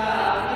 God.